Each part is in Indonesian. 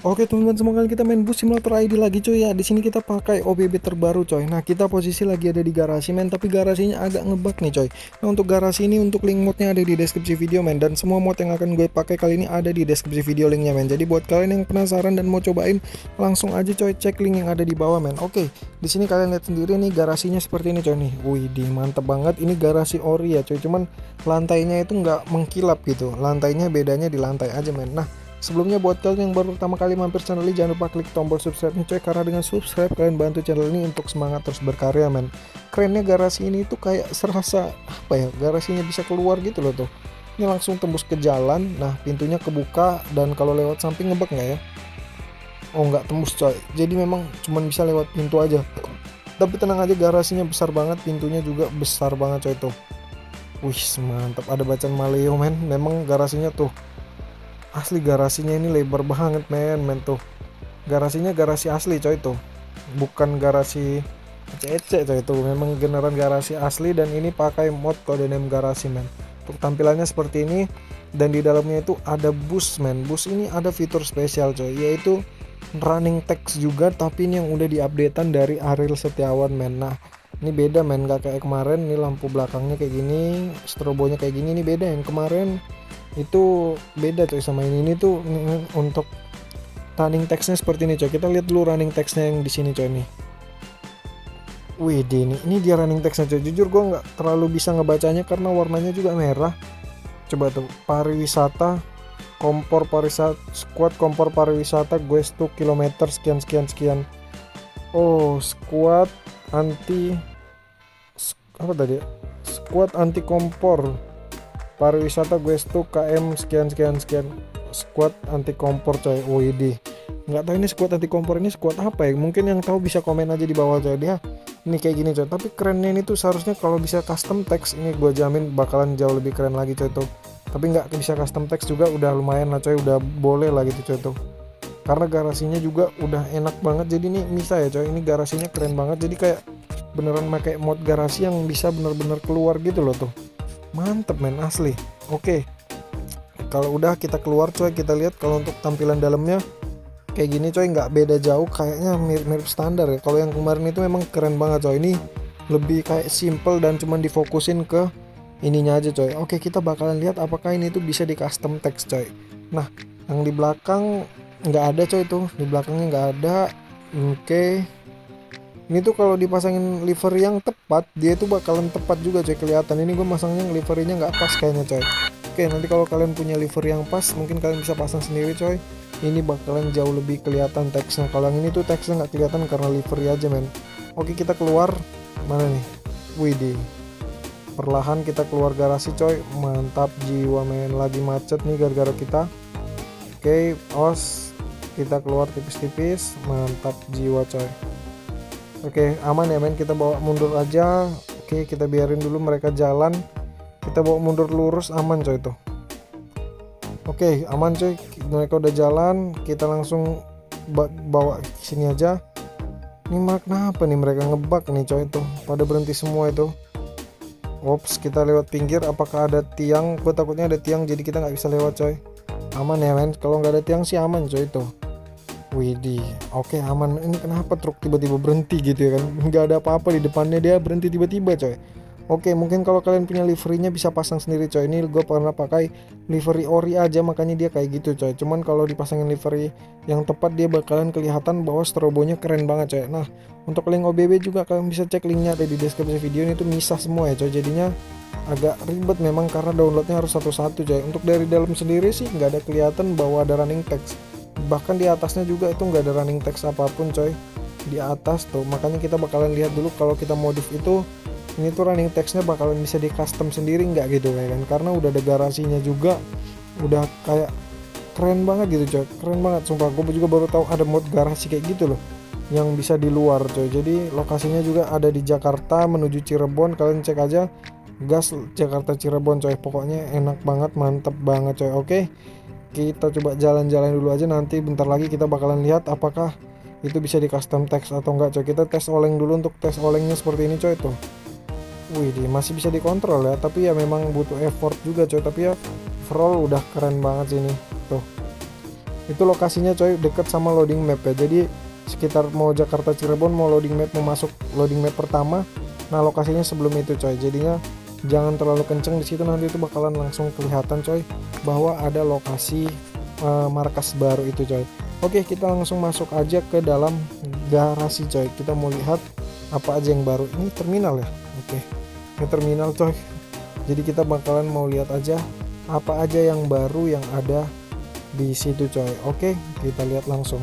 Oke teman-teman kali kita main bus simulator ID lagi cuy ya. Di sini kita pakai OBB terbaru coy. Nah kita posisi lagi ada di garasi men, tapi garasinya agak ngebug nih coy. Nah untuk garasi ini untuk link modnya ada di deskripsi video men, dan semua mod yang akan gue pakai kali ini ada di deskripsi video linknya men. Jadi buat kalian yang penasaran dan mau cobain langsung aja coy cek link yang ada di bawah men. Oke di sini kalian lihat sendiri nih garasinya seperti ini coy nih. Wih di mantep banget. Ini garasi ori ya coy. Cuman lantainya itu nggak mengkilap gitu. Lantainya bedanya di lantai aja men. Nah Sebelumnya buat kalian yang baru pertama kali mampir channel ini jangan lupa klik tombol subscribe nya coy karena dengan subscribe kalian bantu channel ini untuk semangat terus berkarya men. Kerennya garasi ini tuh kayak serasa apa ya garasinya bisa keluar gitu loh tuh. Ini langsung tembus ke jalan, nah pintunya kebuka dan kalau lewat samping ngebek nggak ya? Oh nggak tembus coy, jadi memang cuma bisa lewat pintu aja. Tapi tenang aja garasinya besar banget, pintunya juga besar banget coy tuh. Wih mantap ada bacaan Maleo men, memang garasinya tuh asli garasinya ini lebar banget men men tuh. Garasinya garasi asli coy tuh. Bukan garasi cece coy itu memang generan garasi asli dan ini pakai mod kode name garasi men. Untuk tampilannya seperti ini dan di dalamnya itu ada bus men. Bus ini ada fitur spesial coy yaitu running text juga tapi ini yang udah diupdatean dari Ariel Setiawan men. Nah ini beda men. Gak kayak kemarin ini lampu belakangnya kayak gini strobonya kayak gini ini beda. Yang kemarin itu beda coy sama ini. Ini tuh untuk running textnya seperti ini coy. Kita lihat dulu running textnya yang di sini coy nih. Wih ini ini dia running textnya coy. Jujur gue nggak terlalu bisa ngebacanya karena warnanya juga merah. Coba tuh pariwisata kompor pariwisata squad kompor pariwisata gue 1 kilometer sekian sekian sekian. Oh squad anti apa tadi? Squad anti kompor pariwisata gue tuh KM sekian sekian sekian. Squad anti kompor coy. WD nggak tahu ini squad anti kompor ini squad apa ya? Mungkin yang tahu bisa komen aja di bawah coy. Dia ini kayak gini coy. Tapi kerennya ini tuh seharusnya kalau bisa custom text ini gue jamin bakalan jauh lebih keren lagi coy tuh. Tapi nggak bisa custom text juga udah lumayan lah coy. Udah boleh lah gitu coy tuh. Karena garasinya juga udah enak banget. Jadi ini bisa ya coy. Ini garasinya keren banget. Jadi kayak beneran pakai mod garasi yang bisa bener-bener keluar gitu loh tuh. Mantep men asli. Oke. Kalau udah kita keluar coy kita lihat kalau untuk tampilan dalamnya kayak gini coy nggak beda jauh. Kayaknya mirip-mirip standar ya. Kalau yang kemarin itu memang keren banget coy. Ini lebih kayak simple dan cuman difokusin ke ininya aja coy. Oke kita bakalan lihat apakah ini tuh bisa di custom text coy. Nah yang di belakang nggak ada coy tuh. Di belakangnya nggak ada. Oke ini tuh kalau dipasangin livery yang tepat dia tuh bakalan tepat juga coy kelihatan. Ini gue masangnya liverynya nggak pas kayaknya coy oke nanti kalau kalian punya livery yang pas mungkin kalian bisa pasang sendiri coy ini bakalan jauh lebih kelihatan teksnya. Kalau yang ini tuh teksnya nggak kelihatan karena livery aja men. Oke kita keluar. Mana nih? Widih perlahan kita keluar garasi coy mantap jiwa men. Lagi macet nih gara-gara kita. Oke os. Kita keluar tipis-tipis. Mantap jiwa coy Oke aman ya men. Kita bawa mundur aja. Oke kita biarin dulu mereka jalan. Kita bawa mundur lurus aman coy tuh. Oke aman coy. Mereka udah jalan Kita langsung bawa sini aja. Ini mak kenapa nih? Mereka ngebak nih coy tuh. Pada berhenti semua itu. Ops kita lewat pinggir. Apakah ada tiang? Gue takutnya ada tiang jadi kita nggak bisa lewat coy. Aman ya men? Kalau nggak ada tiang sih aman coy tuh Widih, oke okay, aman. Ini kenapa truk tiba-tiba berhenti gitu ya kan? Nggak ada apa-apa di depannya dia berhenti tiba-tiba coy. Oke, okay, mungkin kalau kalian punya liverynya bisa pasang sendiri coy. Ini gue pernah pakai livery ori aja makanya dia kayak gitu coy. Cuman kalau dipasangin livery yang tepat dia bakalan kelihatan bahwa strobonya keren banget coy. Nah, untuk link OBB juga kalian bisa cek linknya ada di deskripsi video ini tuh misah semua ya coy. Jadinya agak ribet memang karena downloadnya harus satu-satu coy. Untuk dari dalam sendiri sih nggak ada kelihatan bahwa ada running text bahkan di atasnya juga itu nggak ada running text apa pun coy. Di atas tuh. Makanya kita bakalan lihat dulu kalau kita modif itu ini tuh running textnya bakalan bisa di custom sendiri nggak gitu kayak kan? Karena udah ada garasinya juga. Udah kayak keren banget gitu coy. Keren banget sumpah. Gue juga baru tahu ada mod garasi kayak gitu loh yang bisa di luar coy. Jadi lokasinya juga ada di Jakarta menuju Cirebon. Kalian cek aja gas Jakarta Cirebon coy. Pokoknya enak banget mantep banget coy. Oke kita coba jalan-jalan dulu aja nanti bentar lagi kita bakalan lihat apakah itu bisa di custom text atau enggak coy. Kita tes oleng dulu untuk tes olengnya seperti ini coy tuh. Wih masih bisa dikontrol ya tapi ya memang butuh effort juga coy. Tapi ya overall udah keren banget sih ini tuh. Itu lokasinya coy deket sama loading map ya. Jadi sekitar mau Jakarta Cirebon mau loading map mau masuk loading map pertama. Nah lokasinya sebelum itu coy. Jadinya jangan terlalu kenceng di situ nanti itu bakalan langsung kelihatan coy bahwa ada lokasi uh, markas baru itu coy. Oke kita langsung masuk aja ke dalam garasi coy. Kita mau lihat apa aja yang baru. Ini terminal ya? Oke ini terminal coy. Jadi kita bakalan mau lihat aja apa aja yang baru yang ada di situ coy. Oke kita lihat langsung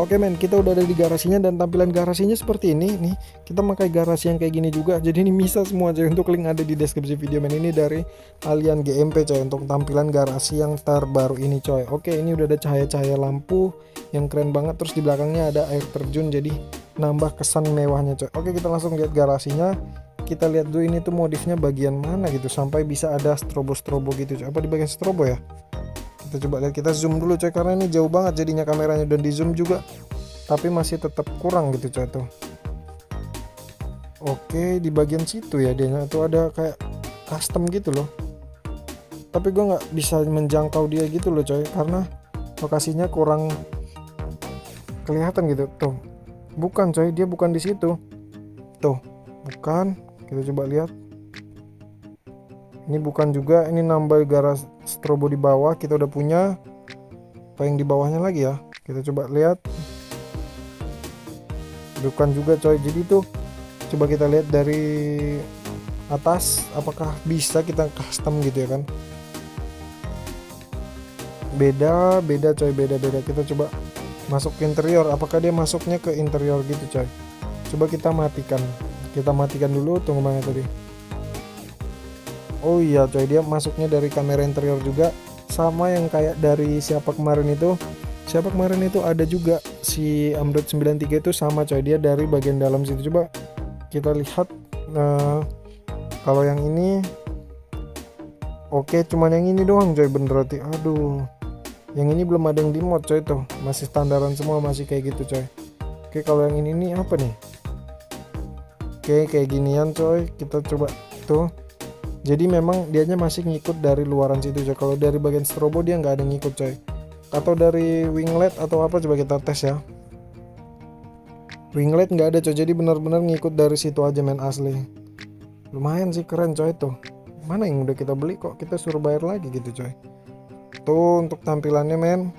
Oke men, kita udah ada di garasinya dan tampilan garasinya seperti ini nih. Kita pakai garasi yang kayak gini juga. Jadi ini bisa semua coy. Untuk link ada di deskripsi video men ini dari Alien GMP coy untuk tampilan garasi yang terbaru ini coy. Oke, ini udah ada cahaya-cahaya lampu yang keren banget. Terus di belakangnya ada air terjun jadi nambah kesan mewahnya coy. Oke, kita langsung lihat garasinya. Kita lihat dulu ini tuh modifnya bagian mana gitu sampai bisa ada strobo-strobo gitu coy. Apa di bagian strobo ya? Kita coba lihat kita zoom dulu coy karena ini jauh banget jadinya kameranya. Dan di zoom juga tapi masih tetap kurang gitu coy tuh. Oke di bagian situ ya dia tuh ada kayak custom gitu loh. Tapi gue nggak bisa menjangkau dia gitu loh coy karena lokasinya kurang kelihatan gitu. Tuh bukan coy dia bukan di situ. Tuh bukan. Kita coba lihat ini bukan juga ini nambah garas strobo di bawah kita udah punya. Apa yang di bawahnya lagi ya kita coba lihat. Bukan juga coy jadi tuh coba kita lihat dari atas apakah bisa kita custom gitu ya kan? Beda beda coy beda beda. Kita coba masuk ke interior apakah dia masuknya ke interior gitu coy? Coba kita matikan kita matikan dulu tunggu mana tadi oh iya coy dia masuknya dari kamera interior juga. Sama yang kayak dari siapa kemarin itu. Siapa kemarin itu ada juga si Android 93 itu sama coy dia dari bagian dalam situ. Coba kita lihat nah kalau yang ini. Oke cuman yang ini doang coy bener berarti. Aduh yang ini belum ada yang di mod coy tuh. Masih standaran semua masih kayak gitu coy. Oke kalau yang ini nih apa nih? Oke kayak ginian coy. Kita coba tuh jadi memang dianya masih ngikut dari luaran situ coy kalau dari bagian strobo dia nggak ada ngikut coy. Atau dari winglet atau apa coba kita tes ya. Winglet nggak ada coy. Jadi benar-benar ngikut dari situ aja main asli. Lumayan sih keren coy tuh. Mana yang udah kita beli kok? Kita suruh bayar lagi gitu coy. Tuh untuk tampilannya men.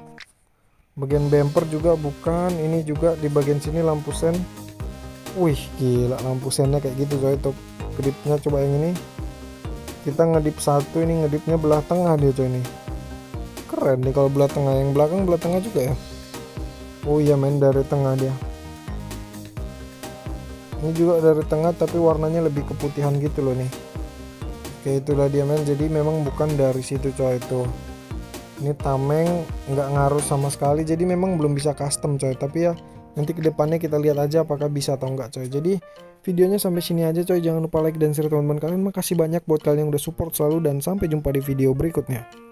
Bagian bumper juga bukan. Ini juga di bagian sini lampu sen. Wih gila lampu sennya kayak gitu coy tuh. Gripnya coba yang ini kita ngedip satu ini ngedipnya belah tengah dia coy ini. Keren nih kalau belah tengah. Yang belakang belah tengah juga ya? Oh iya main dari tengah dia. Ini juga dari tengah tapi warnanya lebih keputihan gitu loh nih. Oke itulah dia main jadi memang bukan dari situ coy itu ini tameng nggak ngaruh sama sekali. Jadi memang belum bisa custom coy. Tapi ya nanti ke depannya kita lihat aja apakah bisa atau enggak coy. Jadi videonya sampai sini aja coy. Jangan lupa like dan share teman-teman kalian. Makasih banyak buat kalian yang udah support selalu dan sampai jumpa di video berikutnya